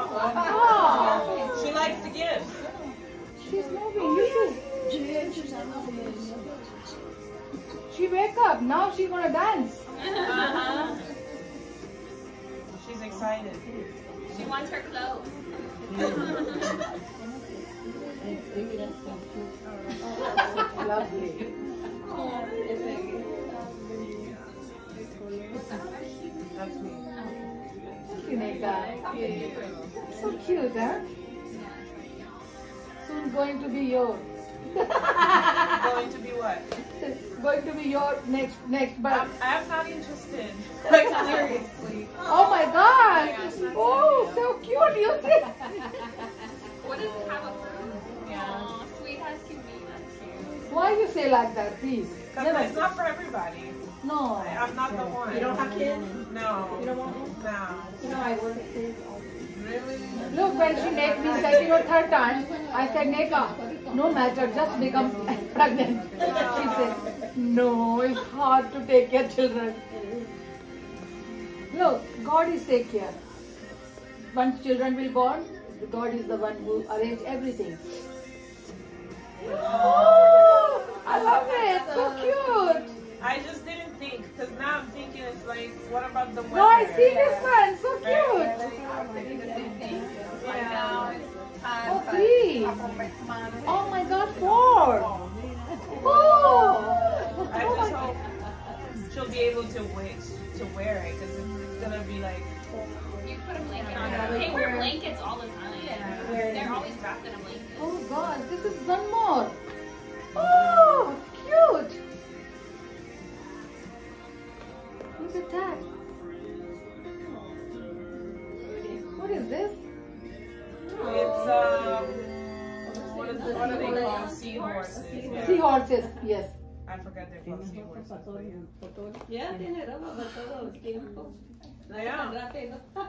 Oh, She likes to give. she's moving. You should. She wake up. Now she's gonna dance. Uh-huh. She's excited. She wants her clothes. Lovely. That's me. Kineka. So cute, huh? Soon going to be your. Going to be what? going to be your next next but I'm, I'm not interested. Like seriously. oh my god oh, oh so cute you see What does it have a fruit? Aw, sweet has cute meat. Why you say like that please Because Never. it's not for everybody. no I, I'm not the one. You don't have kids? No. You don't want one? No. I look when she met me second or third time I said Nneka no matter just become pregnant she said no it's hard to take care children look God is take care once children will born God is the one who arrange everything Oh, I love it. So cute. I just didn't think, because now I'm thinking it's like, what about the weather? No, I see this one. Oh my God, four. Oh. I just hope she'll be able to wait to wear it, because it's, it's gonna be like, You put a blanket on her. They wear blankets all the time. Yeah. They're always wrapped in a blanket. Oh God, this is one more. Oh, cute. Look at that. What is this? What is what are they called? Seahorses. Yeah. Seahorses. Yes. I forgot they're called seahorses. Ya tiene ropa para todo el tiempo. Yeah. Rápido.